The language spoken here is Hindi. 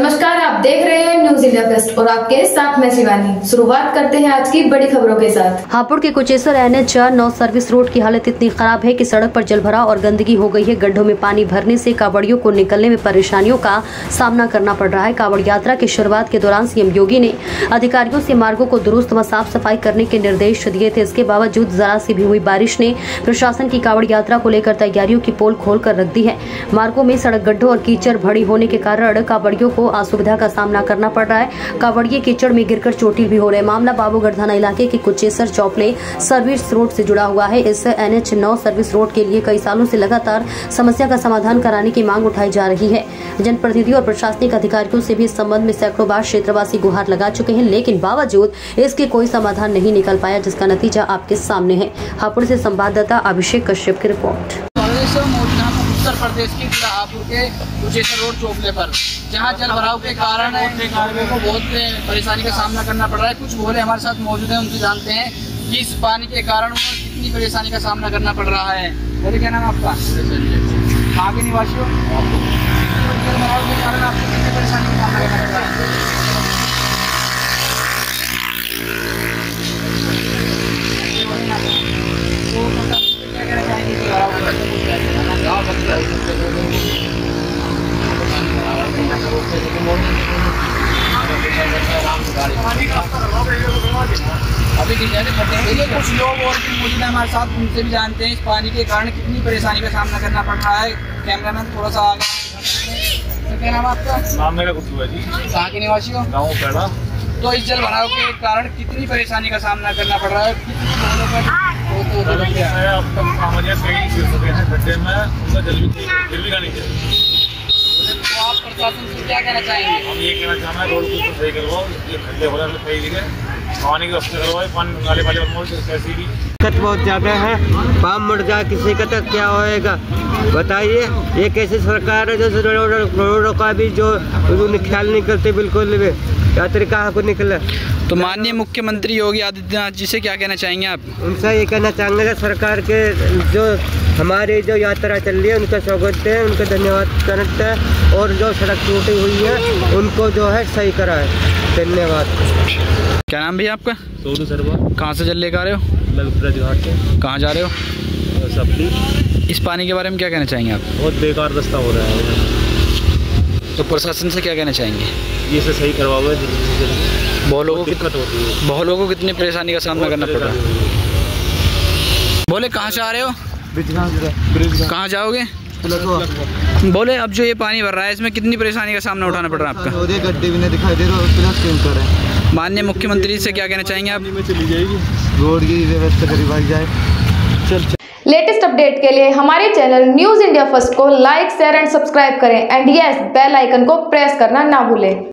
buenos. इंडिया फेस्ट और आपके साथ मैं शिवानी। शुरुआत करते हैं आज की बड़ी खबरों के साथ। हापुड़ के कुचेसर एन एच चार नौ सर्विस रोड की हालत इतनी खराब है कि सड़क पर जलभराव और गंदगी हो गई है। गड्ढों में पानी भरने से कावड़ियों को निकलने में परेशानियों का सामना करना पड़ रहा है। कावड़ यात्रा की शुरुआत के दौरान सीएम योगी ने अधिकारियों से मार्गो को दुरुस्त व साफ़ सफ़ाई करने के निर्देश दिए थे। इसके बावजूद जरा सी भी हुई बारिश ने प्रशासन की कावड़ यात्रा को लेकर तैयारियों की पोल खोल कर रख दी है। मार्गो में सड़क गड्ढों और कीचड़ भरी होने के कारण कावड़ियों को असुविधा का सामना करना पड़ रहा है। कावड़िए कीचड़ में गिरकर चोटिल भी हो रहे मामला बाबूगढ़ थाना इलाके के कुचेसर चौपले सर्विस रोड से जुड़ा हुआ है। इस एन एच सर्विस रोड के लिए कई सालों से लगातार समस्या का समाधान कराने की मांग उठाई जा रही है। जनप्रतिनिधि और प्रशासनिक अधिकारियों से भी इस संबंध में सैकड़ों बार क्षेत्रवासी गुहार लगा चुके हैं, लेकिन बावजूद इसके कोई समाधान नहीं निकल पाया, जिसका नतीजा आपके सामने है। हापुड़ से संवाददाता अभिषेक कश्यप की रिपोर्ट बांग्लादेश से मौजूद हम उत्तर प्रदेश की शाहपुर के कुचेसर रोड चौकले पर जहाँ जल भराव के कारण लोगों को बहुत परेशानी का सामना करना पड़ रहा है। कुछ भोले हमारे साथ मौजूद हैं उनसे जानते हैं कि इस पानी के कारण उन्हें कितनी परेशानी का सामना करना पड़ रहा है। बोले क्या नाम आपका? कहाँ के निवासी हो जल भराव के कारण आपको कितनी परेशानी का सामना देखिए कुछ लोग और भी मौजूद हैं हमारे साथ उनसे भी जानते हैं इस पानी के कारण कितनी परेशानी का सामना करना पड़ रहा है। कैमरामैन थोड़ा सा आगे। तो क्या नाम आपका? नाम मेरा कुछ जी। कहाँ के निवासी हो? गाँव पेड़ा। तो इस जल भराव के कारण कितनी परेशानी का सामना करना पड़ रहा है? हैं गड्ढे में उनका जल भी जल भी का नहीं चाहिए। तो आप प्रशासन से क्या कहना चाहेंगे? हम ये कहना चाहना है रोड को सही करवाओ ये खड्डे हो रहे हैं सही जगह वाले भी दिक्कत बहुत ज़्यादा है। पाम मुड़ जाए किसी का तो क्या होएगा? बताइए ये कैसे सरकार है? जो रोडों का भी जो ख्याल नहीं करते बिल्कुल भी। क्या तरीका को निकले? तो माननीय मुख्यमंत्री योगी आदित्यनाथ जी से क्या कहना चाहेंगे आप? उनसे ये कहना चाहेंगे कि सरकार के जो हमारी जो यात्रा चल रही है उनका स्वागत है उनका धन्यवाद करते हैं। और जो सड़क टूटी हुई है उनको जो है सही कराए। धन्यवाद। क्या नाम भैया आपका? सोनू सरवा कहाँ से जल लेकर आ रहे हो? घाट से कहाँ जा रहे हो? सप्ली इस पानी के बारे में क्या कहना चाहेंगे आप? बहुत बेकार रास्ता हो रहा है। तो प्रशासन से क्या कहना चाहेंगे? ये से सही करवाओ जल्दी से बहुत लोगों को दिक्कत होती है। बहुत लोगों को कितनी परेशानी का सामना करना पड़ रहा है। बोले कहाँ से आ रहे हो? कहाँ जाओगे? बोले अब जो ये पानी भर रहा है इसमें कितनी परेशानी का सामना उठाना पड़ रहा है आपका? गड्ढे भी नहीं दिखाई दे रहा प्लस क्यों करें। माननीय मुख्यमंत्री से क्या कहना चाहेंगे आप? चली जाएगी। रोड की व्यवस्था करवाई जाए। लेटेस्ट अपडेट के लिए हमारे चैनल न्यूज़ इंडिया फ़र्स्ट को लाइक शेयर एंड सब्सक्राइब करें। एंड यस बेल आइकन को प्रेस करना ना भूलें।